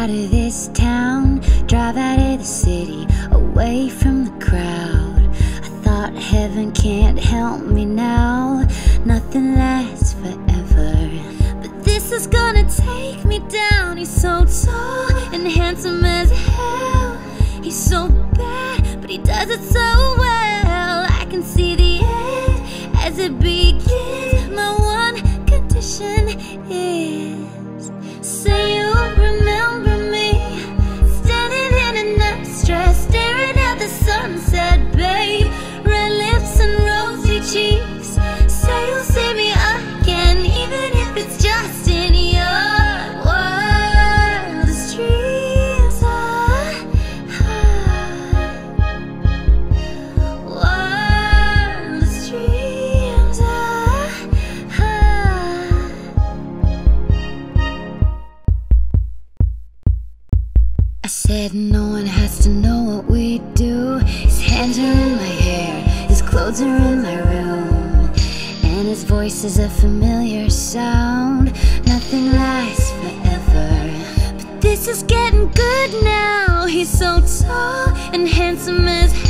Out of this town, drive out of the city, away from the crowd. I thought heaven can't help me now, nothing lasts forever. But this is gonna take me down. He's so tall and handsome as hell. He's so bad, but he does it so well. Said no one has to know what we do. His hands are in my hair, his clothes are in my room, and his voice is a familiar sound. Nothing lasts forever, but this is getting good now. He's so tall and handsome as hell.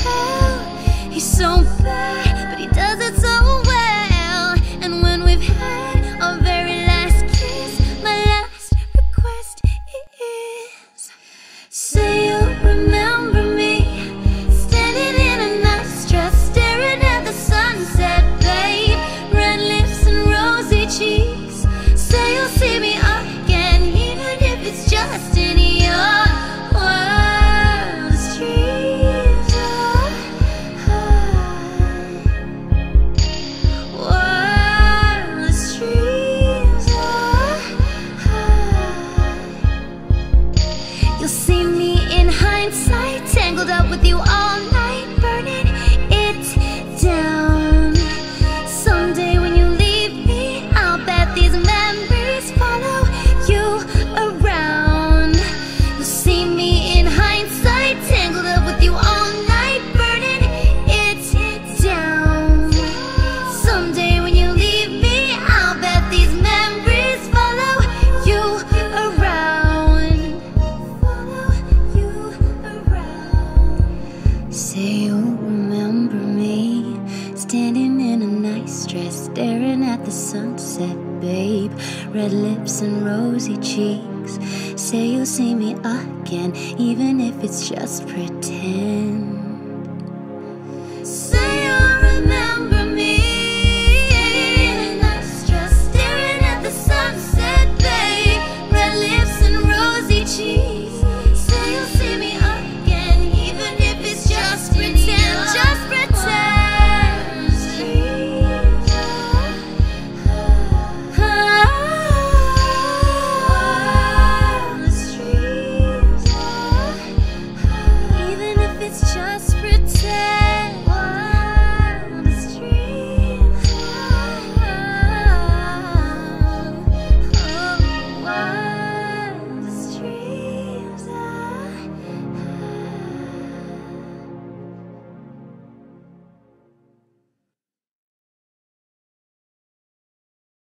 You remember me standing in a nice dress, staring at the sunset, babe. Red lips and rosy cheeks. Say you'll see me again, even if it's just pretend.